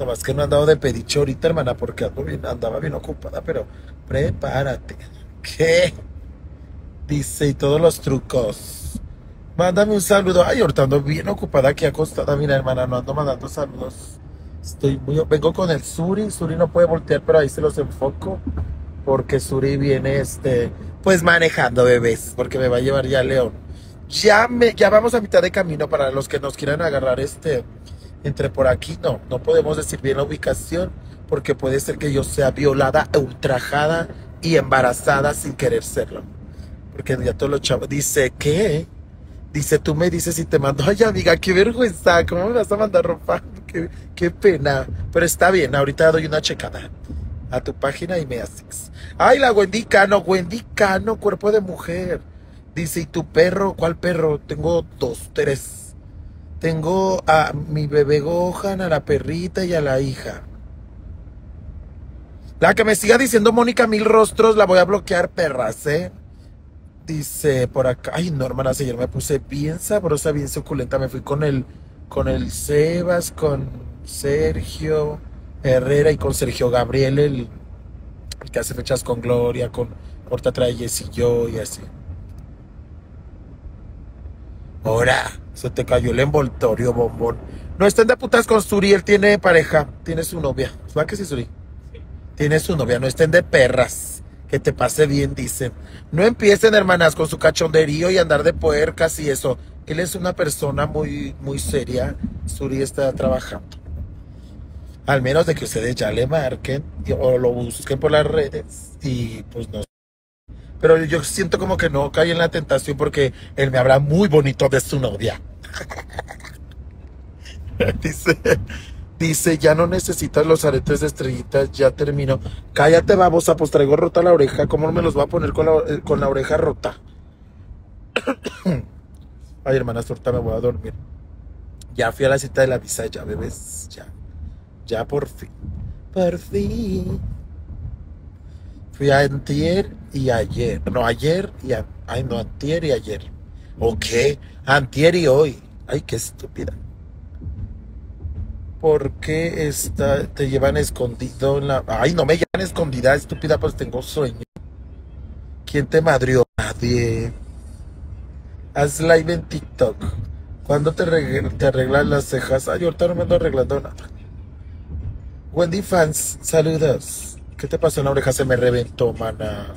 Nomás que no andado de pedicho ahorita, hermana, porque ando bien- andaba bien ocupada, pero prepárate. ¿Qué? Dice, y todos los trucos. Mándame un saludo. Ay, ahorita ando bien ocupada aquí acostada. Mira, hermana, no ando mandando saludos. Estoy muy... Vengo con el Suri. Suri no puede voltear, pero ahí se los enfoco. Porque Suri viene, este, pues manejando bebés, porque me va a llevar ya León. Ya me, ya vamos a mitad de camino para los que nos quieran agarrar, este, entre por aquí. No, no podemos decir bien la ubicación, porque puede ser que yo sea violada, ultrajada y embarazada sin querer serlo. Porque ya todos los chavos, dice, ¿qué? Dice, tú me dices si te mando, ay amiga, qué vergüenza, ¿cómo me vas a mandar ropa? Qué, qué pena. Pero está bien, ahorita doy una checada a tu página y me haces. Ay, la Wendy Cano, Wendy Cano, cuerpo de mujer. Dice, ¿y tu perro? ¿Cuál perro? Tengo dos, tres. Tengo a mi bebé Gohan, a la perrita y a la hija. La que me siga diciendo Mónica Mil Rostros, la voy a bloquear, perras, ¿eh? Dice por acá, ay no, hermanas, ayer me puse bien sabrosa, bien suculenta. Me fui con el, con el Sebas, con Sergio Herrera y con Sergio Gabriel, el, el que hace fechas con Gloria, con Horta trae Jess y yo y así. Ahora, se te cayó el envoltorio, bombón. No estén de putas con Suri, él tiene pareja, tiene su novia. ¿Va que sí, Suri? Tiene su novia, no estén de perras. Que te pase bien, dicen. No empiecen, hermanas, con su cachonderío y andar de puercas y eso. Él es una persona muy, muy seria. Suri está trabajando. Al menos de que ustedes ya le marquen o lo busquen por las redes y pues no. Pero yo siento como que no cae en la tentación porque él me habla muy bonito de su novia. Dice, dice, ya no necesitas los aretes de estrellitas, ya terminó. Cállate, babosa, pues traigo rota la oreja. ¿Cómo me los voy a poner con la, eh, oreja rota? Ay, hermana, ahorita me voy a dormir. Ya fui a la cita de la visa, ya, bebés, ya. Ya por fin. Por fin. Fui antier y ayer. No, ayer y a... Ay, no, antier y ayer. ¿O qué? Antier y hoy. Ay, qué estúpida. ¿Por qué está, te llevan escondido en la... Ay, no me llevan escondida, estúpida, pues tengo sueño. ¿Quién te madrió? Nadie. Haz live en TikTok. ¿Cuándo te, te arreglan las cejas? Ay, ahorita no me ando arreglando nada. Wendy Fans, saludos. ¿Qué te pasó en la oreja? Se me reventó, mana.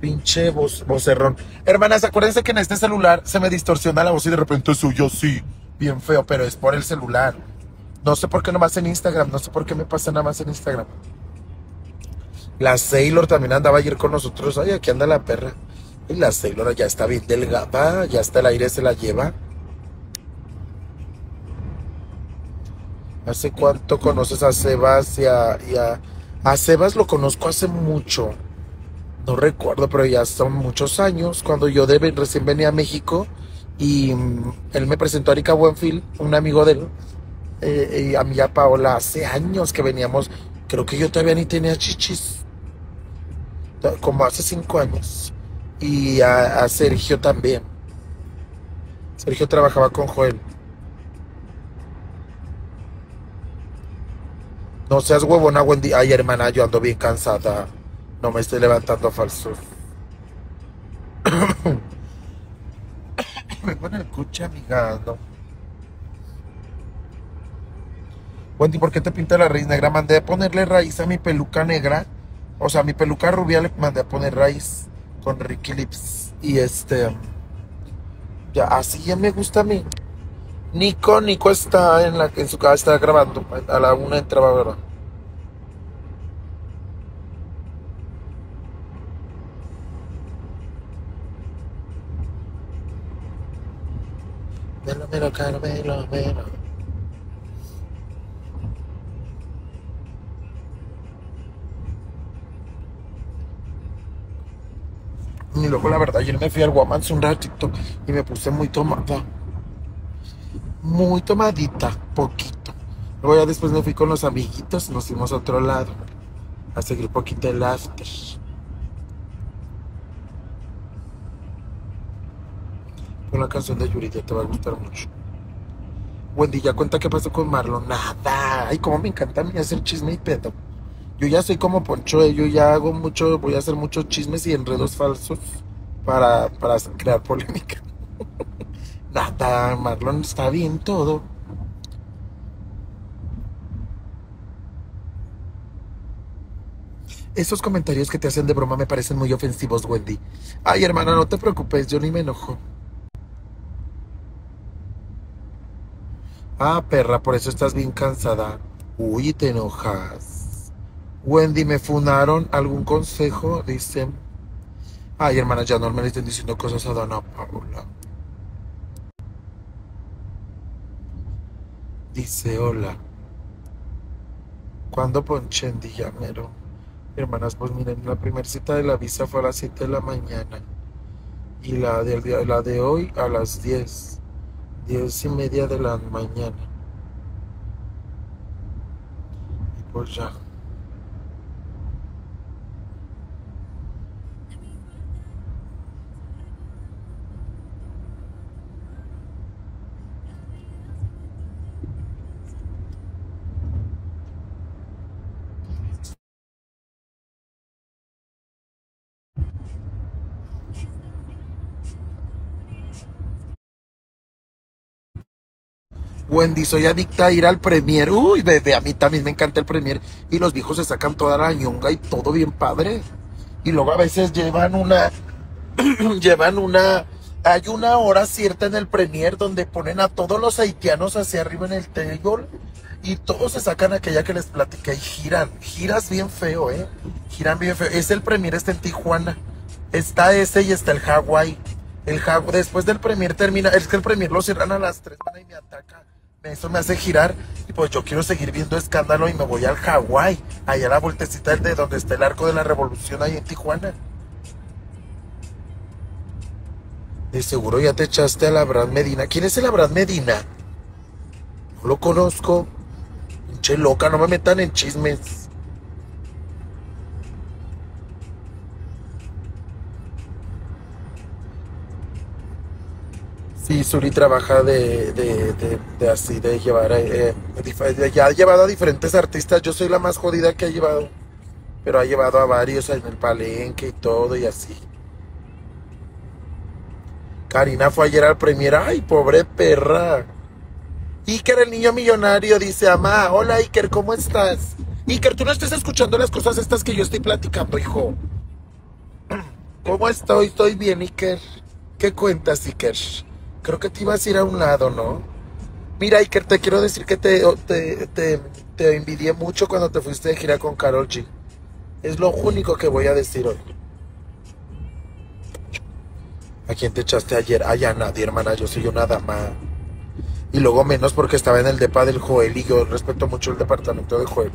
Pinche voz, vocerrón. Hermanas, acuérdense que en este celular se me distorsiona la voz y de repente suyo sí. Bien feo, pero es por el celular. No sé por qué nomás en Instagram. No sé por qué me pasa nada más en Instagram. La Sailor también andaba ayer con nosotros. Ay, aquí anda la perra. Y la Sailor ya está bien delgada. Ya hasta el aire se la lleva. ¿Hace cuánto conoces a Sebas y a, y a... a Sebas lo conozco hace mucho. No recuerdo, pero ya son muchos años. Cuando yo recién venía a México y mm, él me presentó a Erika Buenfil, un amigo de él, eh, y a mí a Paola hace años que veníamos. Creo que yo todavía ni tenía chichis. Como hace cinco años. Y a Sergio también. Sergio trabajaba con Joel. No seas huevona, Wendy. Ay, hermana, yo ando bien cansada. No me estoy levantando falsos. Me pone el coche, amiga. No. Wendy, ¿por qué te pinta la raíz negra? Mandé a ponerle raíz a mi peluca negra. O sea, a mi peluca rubia le mandé a poner raíz con Ricky Lips. Y este. Ya, así ya me gusta a mí. Nico, Nico está en la en su casa, está grabando. A la una entraba, ¿verdad? Melo, melo, caro, melo. Y luego, la verdad, ayer me fui al Guamans un ratito y me puse muy tomada. Muy tomadita, poquito. Luego ya después me fui con los amiguitos, nos fuimos a otro lado a seguir poquito el after. La canción de Yuridia te va a gustar mucho. Wendy, ya cuenta qué pasó con Marlon. Nada. Ay, cómo me encanta a mí hacer chisme y pedo. Yo ya soy como Poncho, eh, yo ya hago mucho, voy a hacer muchos chismes y enredos falsos para, para crear polémica. Nada, Marlon, está bien todo. Esos comentarios que te hacen de broma me parecen muy ofensivos, Wendy. Ay, hermana, no te preocupes, yo ni me enojo. Ah, perra, por eso estás bien cansada. Uy, te enojas. Wendy, me funaron. ¿Algún consejo? Dice. Ay, hermana, ya no me estén diciendo cosas a Dana Paula. Dice, hola. ¿Cuándo ponché en Dillamero? Hermanas, pues miren, la primera cita de la visa fue a las 7 de la mañana. Y la de, la de hoy a las 10. 10 y media de la mañana. Y pues ya. Wendy, soy adicta a ir al premier. Uy, bebé, a mí también me encanta el premier. Y los viejos se sacan toda la ñonga y todo bien padre. Y luego a veces llevan una. llevan una. Hay una hora cierta en el premier donde ponen a todos los haitianos hacia arriba en el table. Y todos se sacan aquella que les platica y giran. Giras bien feo, ¿eh? Giran bien feo. Es el premier, está en Tijuana. Está ese y está el Hawaii. El Hawaii, después del premier termina. Es que el premier lo cierran a las 3 y me ataca eso me hace girar y pues yo quiero seguir viendo escándalo y me voy al Hawái, allá a la vueltecita de donde está el arco de la revolución ahí en Tijuana. De seguro ya te echaste a la Brad Medina. ¿Quién es el Abraham Medina? No lo conozco. Pinche loca, no me metan en chismes. Sí, Suri trabaja de, de, así, de llevar, eh, ya ha llevado a diferentes artistas, yo soy la más jodida que ha llevado, pero ha llevado a varios en el palenque y todo y así. Karina fue ayer al premier, ay, pobre perra. Iker, el niño millonario, dice, Amá, hola Iker, ¿cómo estás? Iker, tú no estás escuchando las cosas estas que yo estoy platicando, hijo. ¿Cómo estoy? Estoy bien, Iker. ¿Qué cuentas, Iker? Creo que te ibas a ir a un lado, ¿no? Mira, Iker, te quiero decir que te, te, te, envidié mucho cuando te fuiste de gira con Carol G. Es lo único que voy a decir hoy. ¿A quién te echaste ayer? Ay, a nadie, hermana. Yo soy una dama. Y luego menos porque estaba en el depa del Joel y yo respeto mucho el departamento de Joel.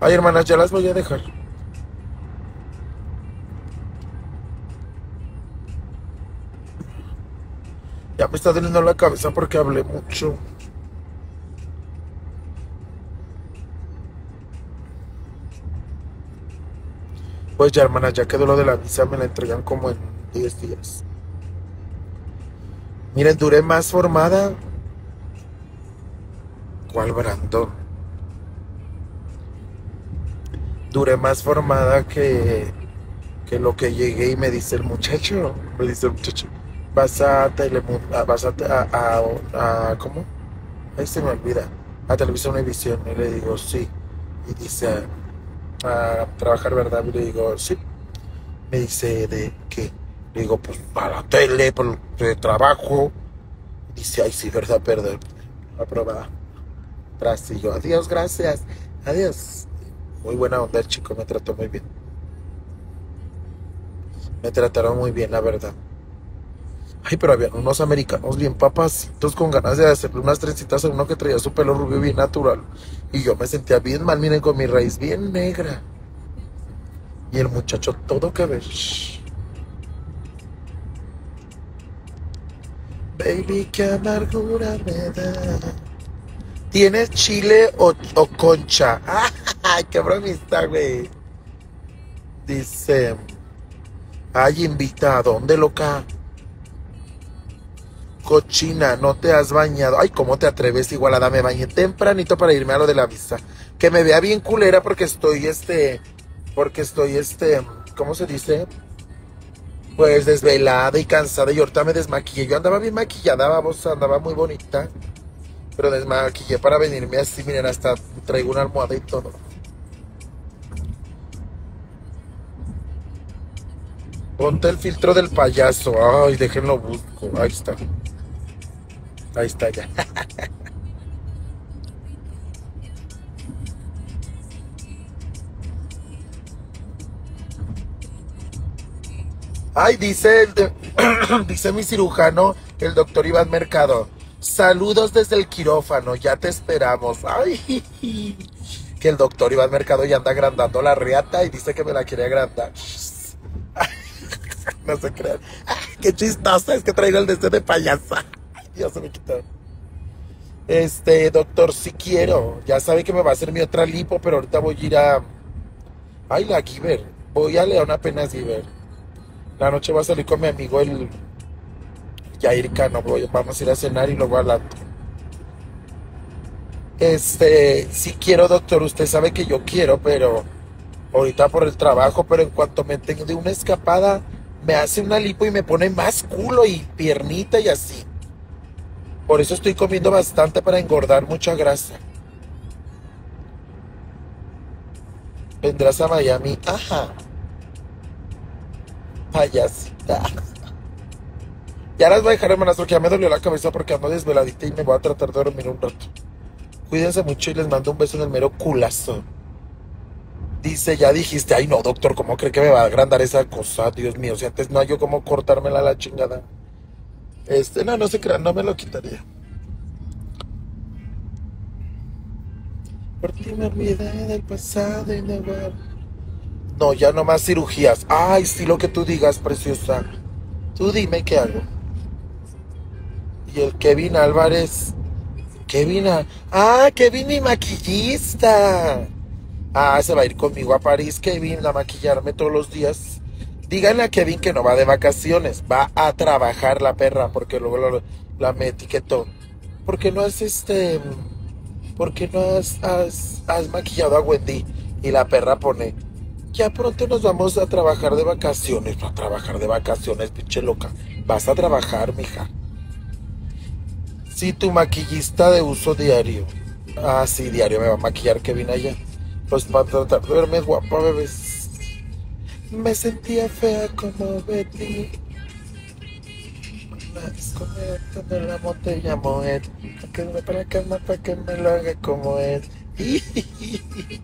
Ay, hermanas, ya las voy a dejar. Ya me está doliendo la cabeza porque hablé mucho. Pues ya, hermana, ya quedó lo de la visa, me la entregan como en 10 días. Miren, duré más formada. ¿Cuál Brandon? Duré más formada que, que lo que llegué y me dice el muchacho. Me dice el muchacho vas a Telemundo, vas a, a, a, ¿cómo? Ahí se me olvida, a Televisión Univisión, y le digo, sí, y dice, a trabajar, ¿verdad? Y le digo, sí, me dice, ¿de qué? Le digo, pues para la tele, por trabajo, y dice, ay, sí, ¿verdad? Perdón, aprobada. Tras y yo, adiós, gracias, adiós. Muy buena onda el chico, me trató muy bien. Me trataron muy bien, la verdad. Ay, pero había unos americanos bien papacitos con ganas de hacerle unas trencitas a uno que traía su pelo rubio bien natural. Y yo me sentía bien mal, miren, con mi raíz bien negra. Y el muchacho todo que ver. Baby, qué amargura me da. ¿Tienes chile o, o concha? ¡Ay, qué bromista, güey! Dice, ay, invita, ¿a dónde, loca? Cochina, no te has bañado. Ay, ¿cómo te atreves? Igualada, me bañé tempranito para irme a lo de la vista. Que me vea bien culera porque estoy, este, porque estoy, este, ¿cómo se dice? Pues desvelada y cansada y ahorita me desmaquillé. Yo andaba bien maquillada, vamos, andaba muy bonita. Pero desmaquillé para venirme así, miren, hasta traigo una almohada y todo. Ponte el filtro del payaso. Ay, déjenlo busco. Ahí está. Ahí está ya. Ay, dice el dice mi cirujano, el doctor Iván Mercado. Saludos desde el quirófano, ya te esperamos. Ay, que el doctor Iván Mercado ya anda agrandando la reata y dice que me la quiere agrandar. no se crean. qué chistosa, es que traigo el deseo de payasa. Ya se me quitó. Este, doctor, si quiero. Ya sabe que me va a hacer mi otra lipo, pero ahorita voy a ir a. Ay, la Giver. Voy a León apenas Giver. La noche va a salir con mi amigo el Yair Cano. Voy, vamos a ir a cenar y luego a la. Este, si quiero, doctor, usted sabe que yo quiero, pero ahorita por el trabajo, pero en cuanto me tengo de una escapada, me hace una lipo y me pone más culo y piernita y así. Por eso estoy comiendo bastante para engordar mucha grasa. Vendrás a Miami. Ajá. Payasita. Ya las voy a dejar, hermanas, porque ya me dolió la cabeza porque ando desveladita y me voy a tratar de dormir un rato. Cuídense mucho y les mando un beso en el mero culazo. Dice, ya dijiste, ay no, doctor, ¿cómo cree que me va a agrandar esa cosa? Dios mío, si antes no hay yo cómo cortármela la chingada. Este, no, no se crean, no me lo quitaría. Por me olvidé del pasado y no No, ya no más cirugías. Ay, sí, lo que tú digas, preciosa. Tú dime qué hago. Y el Kevin Álvarez. Kevin. Ah, Kevin mi maquillista. Ah, se va a ir conmigo a París, Kevin, a maquillarme todos los días. Díganle a Kevin que no va de vacaciones, va a trabajar la perra, porque luego la me etiquetó. ¿Por qué no has este. ¿Por qué no has, has, maquillado a Wendy? Y la perra pone. Ya pronto nos vamos a trabajar de vacaciones. A trabajar de vacaciones, pinche loca. Vas a trabajar, mija. Sí, tu maquillista de uso diario. Ah, sí, diario me va a maquillar Kevin allá pues para tratar de verme guapa, bebés. Me sentía fea como Betty. Con la botella Moet. Que me para que para que me lo haga como él.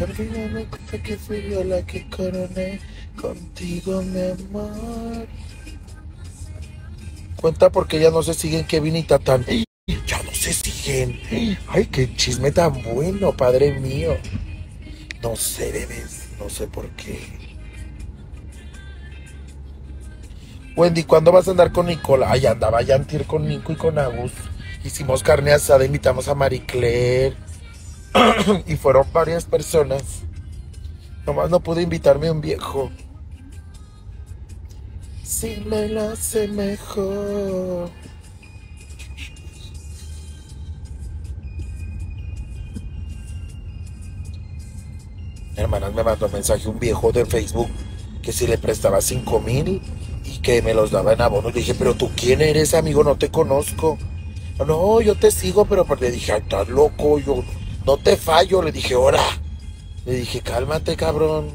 Olvídame que fui yo la que coroné contigo, mi amor. Cuenta porque ya no se siguen Kevin y Tatán. Ya no se siguen. Ay, qué chisme tan bueno, padre mío. No sé, bebés. No sé por qué. Wendy, ¿cuándo vas a andar con Nicola? Ay, andaba ya con Nico y con Agus. Hicimos carne asada, invitamos a Marie Claire. y fueron varias personas. Nomás no pude invitarme a un viejo. Si me lo hace mejor. Hermanas me mandó un mensaje un viejo de Facebook que si le prestaba cinco mil y que me los daba en abono. Le dije, pero tú quién eres, amigo, no te conozco. No, yo te sigo, pero le dije, estás loco, yo no te fallo. Le dije, ora. Le dije, cálmate, cabrón.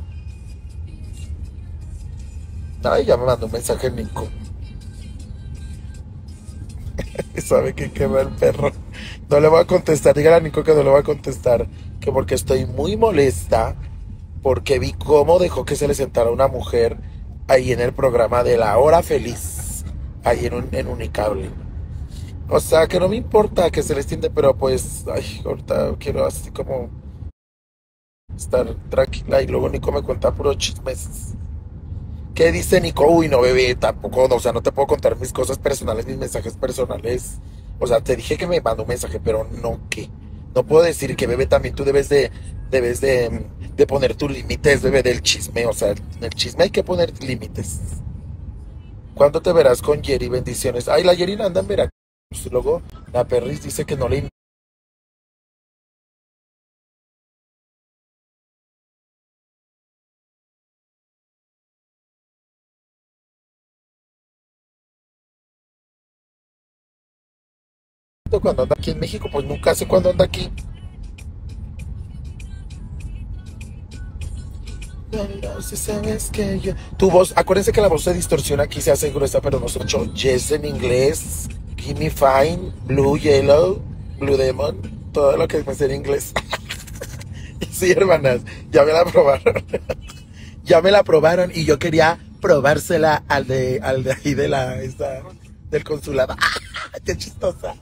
Ay, ya me mandó un mensaje Nico. Sabe que quema el perro. No le voy a contestar. Dígale a Nico que no le voy a contestar. Que porque estoy muy molesta porque vi cómo dejó que se le sentara una mujer ahí en el programa de la hora feliz, ahí en, un, en Unicable. O sea, que no me importa que se les tiende, pero pues, ay, ahorita quiero así como estar tranquila y luego Nico me cuenta puro chismes. ¿Qué dice Nico? Uy, no, bebé, tampoco, o sea, no te puedo contar mis cosas personales, mis mensajes personales. O sea, te dije que me mandó un mensaje, pero no que. No puedo decir que, bebé, también tú debes de, debes de, de poner tus límites, bebé, del chisme. O sea, en el chisme hay que poner límites. ¿Cuándo te verás con Jerry? Bendiciones. Ay, la Jerry anda en Veracruz. Luego la Perris dice que no le cuando anda aquí en México, pues nunca sé cuándo anda aquí. Si sabes que. Tu voz, acuérdense que la voz se distorsiona aquí, se hace gruesa, pero nosotros, yes en inglés, Gimme Fine, Blue Yellow, Blue Demon, todo lo que es en inglés. sí, hermanas, ya me la probaron. ya me la probaron y yo quería probársela al de, al de ahí de la, esta, del consulado. ¡Qué chistosa!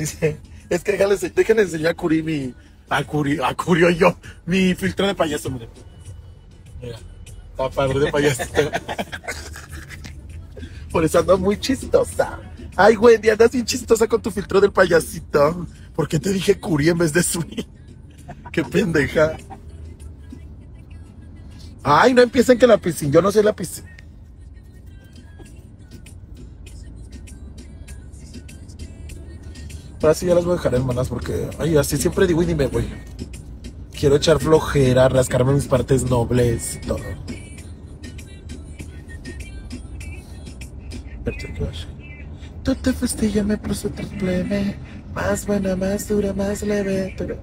Dice, es que déjenle, déjenle enseñar a Curi mi, a Curi, a Curio yo, mi filtro de payaso, mire. Mira, padre de payaso. Por eso ando muy chistosa. Ay, Wendy, andas bien chistosa con tu filtro del payasito. ¿Por qué te dije Curi en vez de Sui? Qué pendeja. Ay, no empiecen que la piscina. Yo no sé la piscina. Ahora sí ya las voy a dejar, hermanas, porque ay, así siempre digo y ni me voy. Quiero echar flojera, rascarme mis partes nobles y todo. Tú te fuiste yo me puse otro plebe. Más buena, más dura, más leve. Pero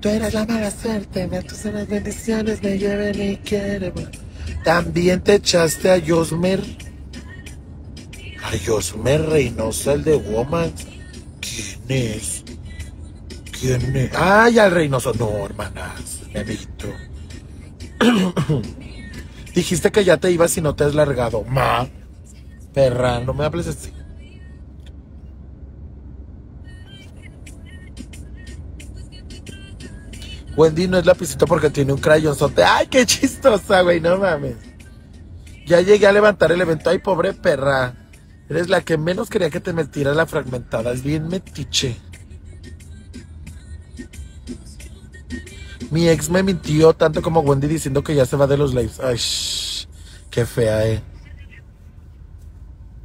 tú eras la mala suerte. De tus las bendiciones me lleven y quieren. También te echaste a Josmer. A Josmer Reynosa, el de Woman. ¿Quién es? ¿Quién es? Ay, al Reynoso. No, hermanas. Me visto. Dijiste que ya te ibas y no te has largado. Ma. Perra, no me hables así. Wendy no es lapicito porque tiene un crayonzote. ¡Ay, qué chistosa, güey! No mames. Ya llegué a levantar el evento. ¡Ay, pobre perra! Eres la que menos quería que te metieras la fragmentada. Es bien metiche. Mi ex me mintió tanto como Wendy diciendo que ya se va de los lives. Ay, qué fea, eh.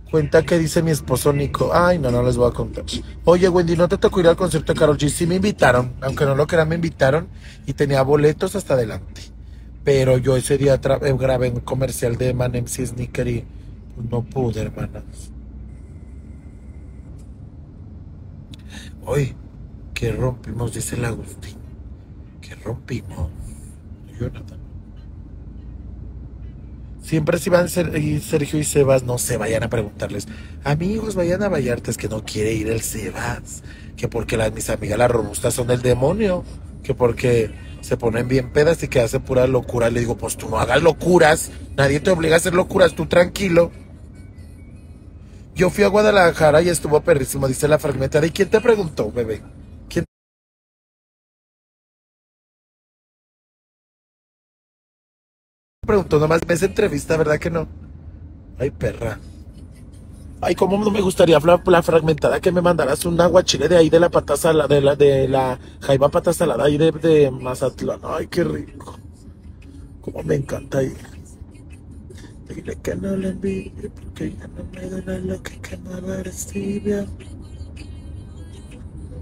Cuenta que dice mi esposo Nico. Ay, no, no les voy a contar. Oye, Wendy, ¿no te tocó ir al concierto de Carol G? Sí me invitaron, aunque no lo crean, me invitaron y tenía boletos hasta adelante. Pero yo ese día eh, grabé un comercial de Man MC Sneaker y pues, no pude, hermanas. Hoy, que rompimos, dice el Agustín. Que rompimos. Jonathan. Siempre si van Sergio y Sebas, no se vayan a preguntarles. Amigos, vayan a Vallarta, es que no quiere ir el Sebas. Que porque las, mis amigas las robustas son del demonio. Que porque se ponen bien pedas y que hacen pura locura. Le digo, pues tú no hagas locuras. Nadie te obliga a hacer locuras, tú tranquilo. Yo fui a Guadalajara y estuvo perrísimo, dice la fragmentada. ¿Y quién te preguntó, bebé? ¿Quién preguntó? Nomás ves entrevista, ¿verdad que no? Ay, perra. Ay, cómo no me gustaría la, fragmentada que me mandaras un aguachile de ahí de la pata salada, de la, de la jaiba pata salada ahí de, de Mazatlán. Ay, qué rico. Cómo me encanta ir. Dile que no le envíe porque ya no me duele lo que quemaba tibia.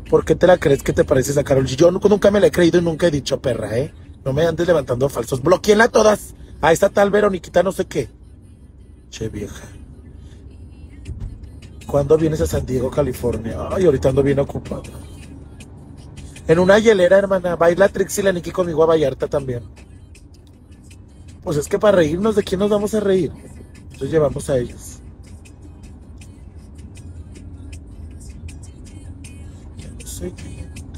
¿Por qué te la crees que te pareces a Carol? Yo nunca me la he creído y nunca he dicho perra, ¿eh? No me andes levantando falsos. Bloqueenla todas. A esta tal Veroniquita no sé qué. Che vieja. ¿Cuándo vienes a San Diego, California? Ay, ahorita ando bien ocupado. En una hielera, hermana. Baila Trixie y la Nikki conmigo a Vallarta también. Pues es que para reírnos, ¿de quién nos vamos a reír? Entonces llevamos a ellos. Ya no soy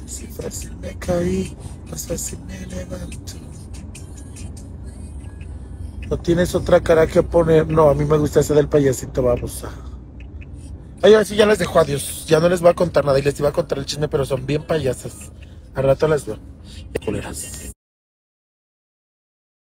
si fácil me caí, más fácil me levanto. ¿No tienes otra cara que poner? No, a mí me gusta ese del payasito, vamos a... Ay, ahora sí ya les dejo adiós. Ya no les voy a contar nada y les iba a contar el chisme, pero son bien payasas. Al rato las veo. Culeras.